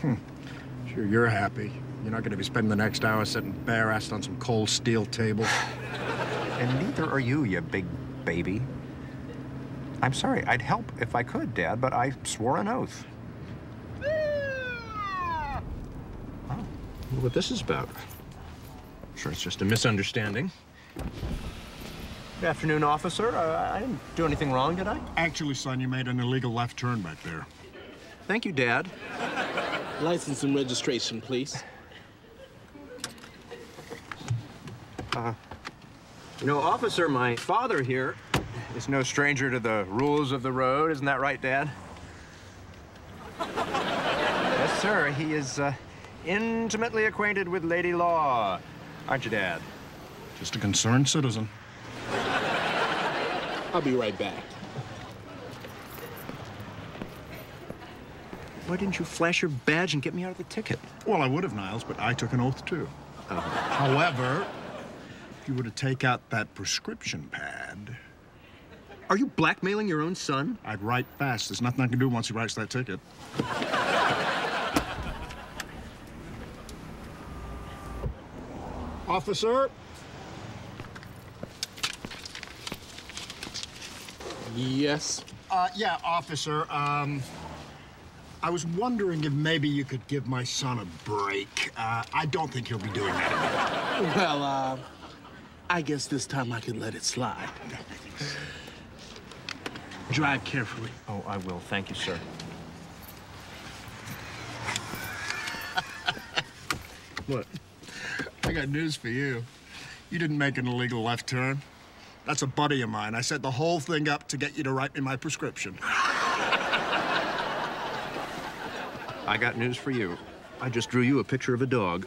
Sure, you're happy. You're not going to be spending the next hour sitting bare-assed on some cold steel table. And neither are you, you big baby. I'm sorry, I'd help if I could, Dad, but I swore an oath. Oh, what this is about. Sure, it's just a misunderstanding. Good afternoon, officer. Uh, I didn't do anything wrong, did I? Actually, son, you made an illegal left turn back there. Thank you, Dad. License and registration, please. You know, officer, my father here is no stranger to the rules of the road. Isn't that right, Dad? yes, sir. He is uh, intimately acquainted with Lady Law. Aren't you, Dad? Just a concerned citizen. I'll be right back. Why didn't you flash your badge and get me out of the ticket? Well, I would have, Niles, but I took an oath, too. However, if you were to take out that prescription pad, Are you blackmailing your own son? I'd write fast. There's nothing I can do once he writes that ticket. Officer, Yes. Uh, yeah, officer. Um, I was wondering if maybe you could give my son a break. Uh, I don't think he'll be doing that. Well, uh, I guess this time I can let it slide. Drive carefully. Oh, I will. Thank you, sir. What? I got news for you. You didn't make an illegal left turn. That's a buddy of mine. I set the whole thing up to get you to write me my prescription. I got news for you. I just drew you a picture of a dog.